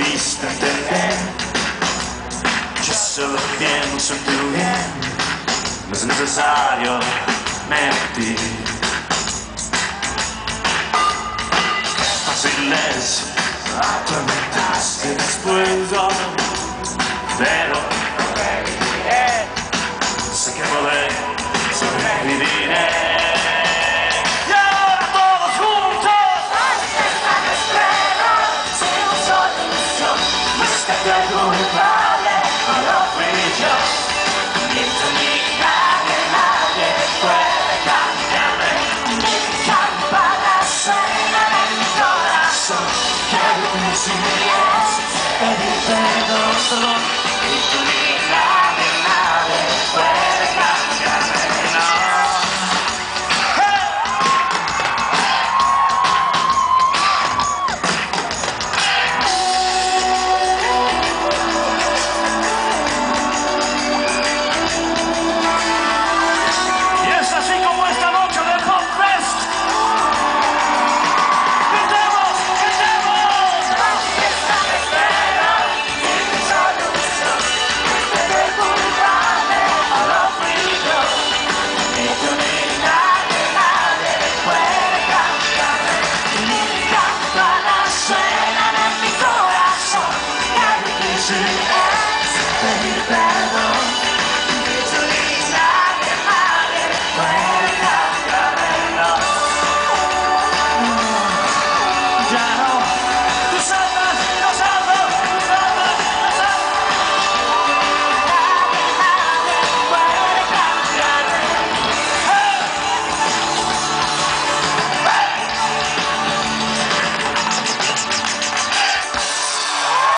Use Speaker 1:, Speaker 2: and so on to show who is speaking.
Speaker 1: Starte bien Yo solo pienso en tu bien No es necesario mentir Fácil es atormentarse después Pero sé Somebody else, everything goes along.